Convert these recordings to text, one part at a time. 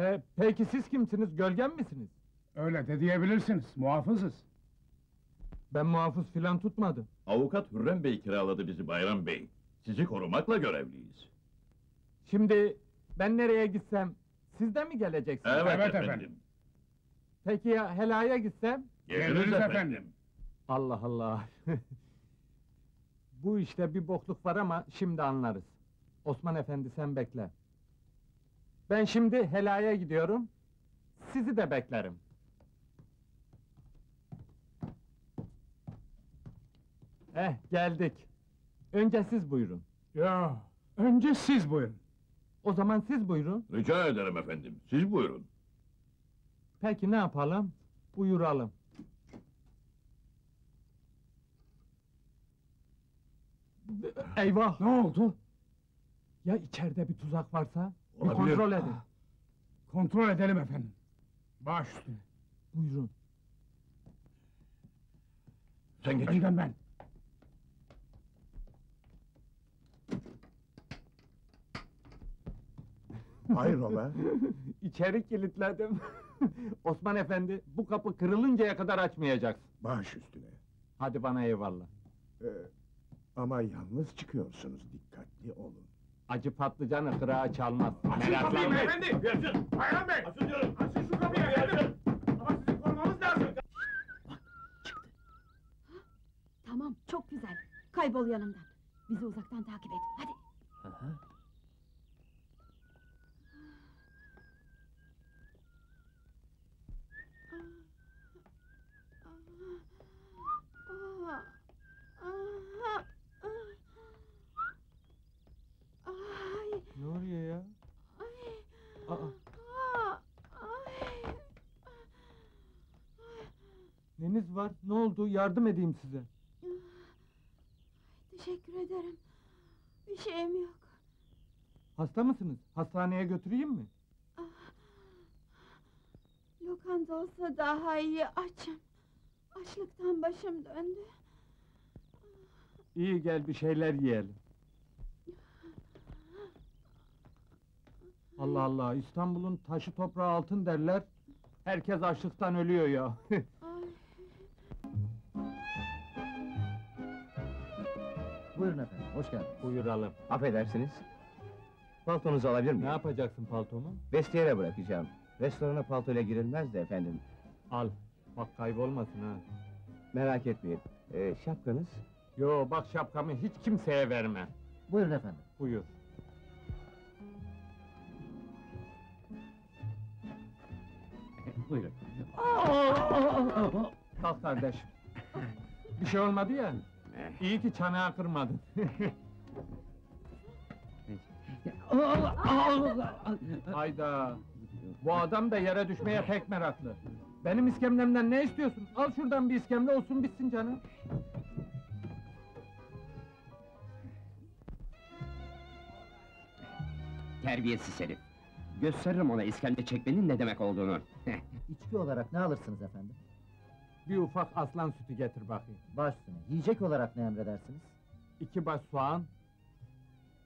Ee, peki siz kimsiniz? Gölgen misiniz? Öyle de diyebilirsiniz, muhafızız. Ben muhafız filan tutmadım. Avukat Hürrem Bey kiraladı bizi Bayram Bey. Sizi korumakla görevliyiz. Şimdi ben nereye gitsem siz de mi geleceksiniz? Evet, Evet efendim. efendim. Peki ya helaya gitsem? Geliriz, Geliriz efendim. efendim. Allah Allah. Bu işte bir bokluk var ama şimdi anlarız. Osman Efendi sen bekle. Ben şimdi helaya gidiyorum. Sizi de beklerim. Eh geldik. Önce siz buyurun. Ya, önce siz buyurun. O zaman siz buyurun. Rica ederim efendim. Siz buyurun. Peki ne yapalım? Buyuralım. Eyvah! Ne oldu? Ya içeride bir tuzak varsa? Bir Olabilir. kontrol edin. Kontrol edelim efendim. Baş üstüne. Buyurun. Sen geç. Önden ben. Hayrola? İçeri kilitledim. Osman Efendi, bu kapı kırılıncaya kadar açmayacaksın. Baş üstüne. Hadi bana eyvallah. Ee, ama yalnız çıkıyorsunuz, dikkatli olun. Acı patlıcanı kırağa çalmaz. Meraklanma. efendi! Bayram Bey! Açın diyorum. Açın şu kapıyı efendim! Ama sizi korumamız lazım. Tamam, çok güzel. Kaybol yanımdan. Bizi uzaktan takip et. Hadi. Ay, Ne oluyor ya? ay, Aa, aa, ay. neniz var? Ne oldu? Yardım edeyim size. Teşekkür ederim. Bir şeyim yok. Hasta mısınız? Hastaneye götüreyim mi? Lokanta olsa daha iyi açım. Açlıktan başım döndü. İyi gel bir şeyler yiyelim. Allah Allah, İstanbul'un taşı toprağı altın derler. Herkes açlıktan ölüyor ya. Buyurun efendim, hoş geldiniz. Buyuralım. Affedersiniz. Paltonuzu alabilir Ne miyim? yapacaksın paltomu? Vestiyere bırakacağım. Restorana paltoyla girilmez de efendim. Al. Bak kaybolmasın ha. Merak etmeyin. Ee, şapkanız? Yo bak şapkamı hiç kimseye verme. Buyurun efendim. Buyur. Buyurun. Kalk kardeşim. Bir şey olmadı ya. İyi ki çanağı kırmadın. Hayda. Bu adam da yere düşmeye pek meraklı. Benim iskemlemden ne istiyorsun? Al şuradan bir iskemle olsun bitsin canım. Terbiyesiz herif. Gösteririm ona iskemle çekmenin ne demek olduğunu. İçki olarak ne alırsınız efendim? Bir ufak aslan sütü getir bakayım. Baş üstüne. Yiyecek olarak ne emredersiniz? İki baş soğan,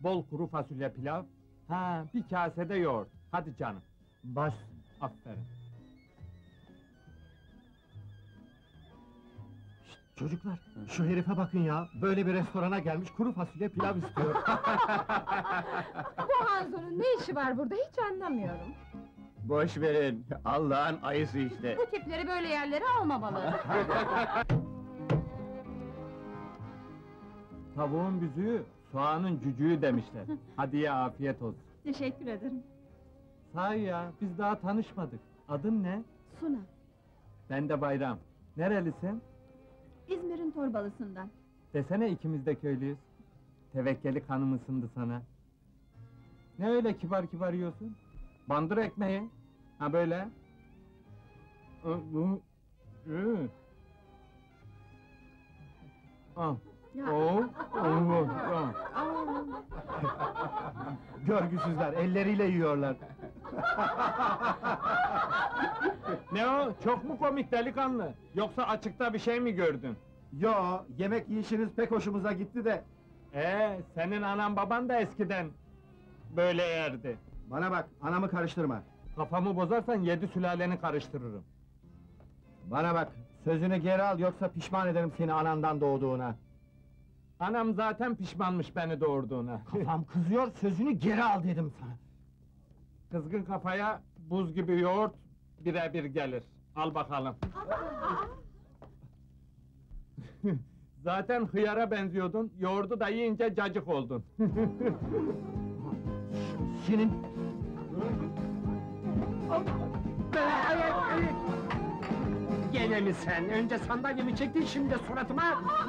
bol kuru fasulye pilav, ha bir kasede yoğurt. Hadi canım, Baş üstüne. aferin. Çocuklar, şu herife bakın ya. Böyle bir restorana gelmiş, kuru fasulye pilav istiyor. Bu Hanzo'nun ne işi var burada hiç anlamıyorum. Boş verin. Allah'ın ayısı işte. Bu tipleri böyle yerlere almamalı. Tavuğun büzüğü, soğanın cücüğü demişler. Hadi ya afiyet olsun. Teşekkür ederim. Sahi ya, biz daha tanışmadık. Adın ne? Suna, Ben de Bayram. Nerelisin? İzmir'in torbalısından. Desene ikimiz de köylüyüz. Tevekkeli kanım ısındı sana. Ne öyle kibar kibar yiyorsun? Bandır ekmeği. Ha böyle. Hı, bu- Hı. Al. Oo, oo, al. Görgüsüzler, elleriyle yiyorlar. Ne o? Çok mu komik delikanlı? Yoksa açıkta bir şey mi gördün? Yo, yemek yiyişiniz pek hoşumuza gitti de. Ee, senin anan baban da eskiden böyle yerdi. Bana bak, anamı karıştırma. Kafamı bozarsan yedi sülaleni karıştırırım. Bana bak, sözünü geri al yoksa pişman ederim seni anandan doğduğuna. Anam zaten pişmanmış beni doğurduğuna. Kafam kızıyor, sözünü geri al dedim sana. Kızgın kafaya buz gibi yoğurt birebir gelir. Al bakalım. Zaten hıyara benziyordun, yoğurdu da yiyince cacık oldun. Senin... Gene mi sen? Önce sandalyemi çektin, şimdi de suratıma...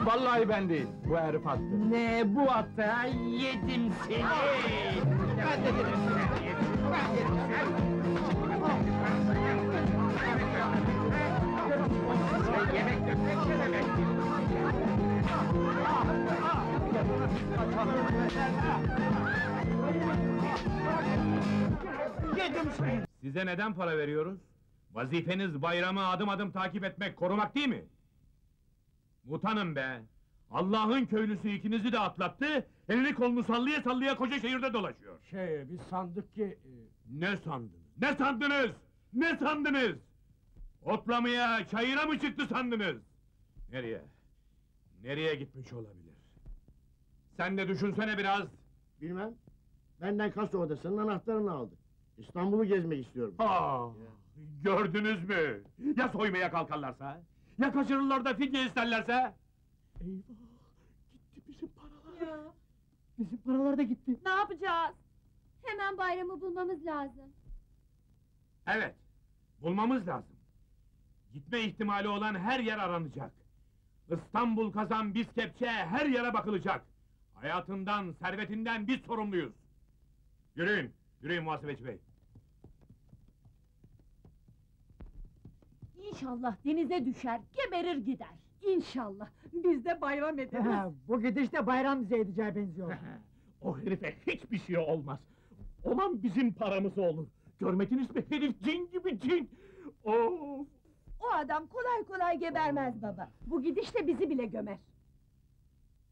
Vallahi ben değil, bu herif attı. Ne bu hatta? Yedim seni! Ben de yedim Sen yemek dökmek ne demek? Size neden para veriyoruz? Vazifeniz bayramı adım adım takip etmek, korumak değil mi? Utanın be! Allah'ın köylüsü ikinizi de atlattı, elini kolunu sallaya sallaya koca şehirde dolaşıyor. Şey, biz sandık ki... e, Ne sandınız? Ne sandınız? Ne sandınız? Otlamaya, çayıra mı çıktı sandınız? Nereye? Nereye gitmiş olabilir? Sen de düşünsene biraz. Bilmem. Benden kasa odasının anahtarını aldı. İstanbul'u gezmek istiyorum. Aa, gördünüz mü? Ya soymaya kalkarlarsa? Ya kaçırırlar da fidye isterlerse? Eyvah! Gitti bizim paralar. Bizim paralar da gitti. Ne yapacağız? Hemen bayramı bulmamız lazım. Evet, bulmamız lazım. Gitme ihtimali olan her yer aranacak. İstanbul kazan biz kepçe her yere bakılacak. Hayatından, servetinden biz sorumluyuz. Yürüyün, yürüyün muhasebeci bey. İnşallah denize düşer, geberir gider. İnşallah, biz de bayram ederiz. Bu gidişte bayram bize edeceğe benziyor. O herife hiçbir şey olmaz. Olan bizim paramız olur. Görmediniz mi? Herif cin gibi cin! Of! O adam kolay kolay gebermez baba. Bu gidişle bizi bile gömer.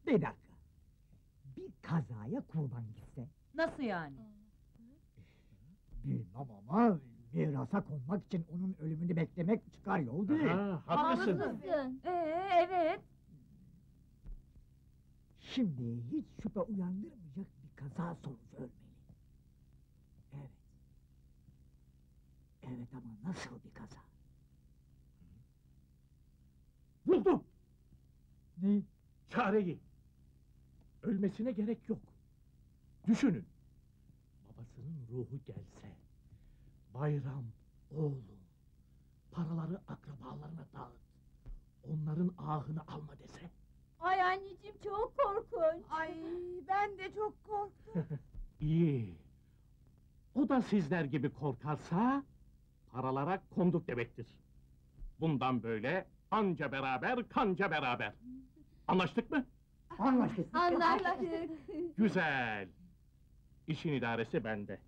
Bir dakika. Bir kazaya kurban gitse. Nasıl yani? Bilmem ama mirasa konmak için onun ölümünü beklemek çıkar yol değil. Ha, haklısın. Haklısın. Ee, evet. Şimdi hiç şüphe uyandırmayacak bir kaza sonucu ölmeli. Evet. Evet ama nasıl bir kaza? Buldum! Ne? Çareyi! Ölmesine gerek yok. Düşünün. Babasının ruhu gelse, bayram, oğlum, paraları akrabalarına dağıt. Onların ahını alma dese. Ay anneciğim çok korkunç. Ay ben de çok korktum. İyi. O da sizler gibi korkarsa, paralara konduk demektir. Bundan böyle, anca beraber, kanca beraber. Anlaştık mı? Anlaştık. Anlaştık. Güzel. İşin idaresi bende.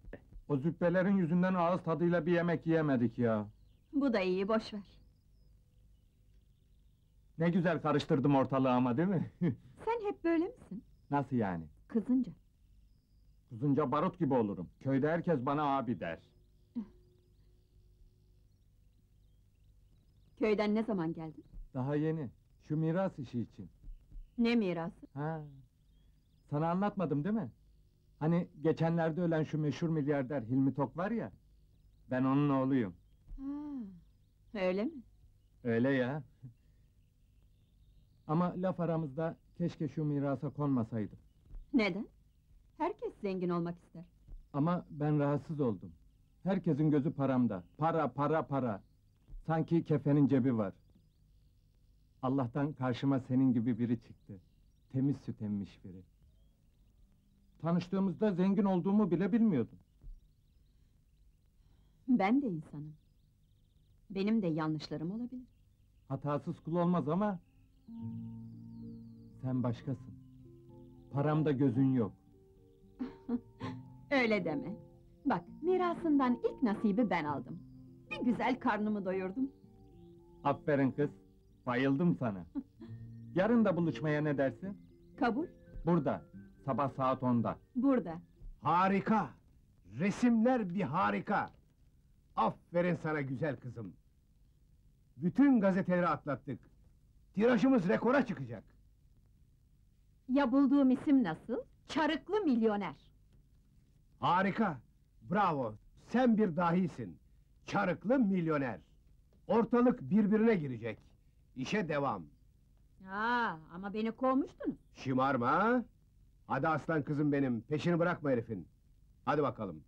O züppelerin yüzünden ağız tadıyla bir yemek yiyemedik ya. Bu da iyi boş ver. Ne güzel karıştırdım ortalığı ama değil mi? Sen hep böyle misin? Nasıl yani? Kızınca. Kızınca barut gibi olurum. Köyde herkes bana abi der. Köyden ne zaman geldin? Daha yeni. Şu miras işi için. Ne mirası? Ha. Sana anlatmadım değil mi? Hani geçenlerde ölen şu meşhur milyarder Hilmi Tok var ya. Ben onun oğluyum. Ha, öyle mi? Öyle ya. Ama laf aramızda keşke şu mirasa konmasaydım. Neden? Herkes zengin olmak ister. Ama ben rahatsız oldum. Herkesin gözü paramda. Para, para, para. Sanki kefenin cebi var. Allah'tan karşıma senin gibi biri çıktı. Temiz süt emmiş biri. Tanıştığımızda zengin olduğumu bile bilmiyordun. Ben de insanım. Benim de yanlışlarım olabilir. Hatasız kul olmaz ama... Sen başkasın. Paramda gözün yok. Öyle deme. Bak, mirasından ilk nasibi ben aldım. Bir güzel karnımı doyurdum. Aferin kız. Bayıldım sana. Yarın da buluşmaya ne dersin? Kabul, Burada. Sabah saat onda. burada. Harika! Resimler bir harika! Aferin sana güzel kızım. Bütün gazeteleri atlattık. Tirajımız rekora çıkacak. Ya bulduğum isim nasıl? Çarıklı milyoner. Harika. Bravo. Sen bir dahisin. Çarıklı milyoner. Ortalık birbirine girecek. İşe devam. Ha, ama beni kovmuştunuz. Şımarma. Ha? Hadi aslan kızım benim. Peşini bırakma herifin. Hadi bakalım.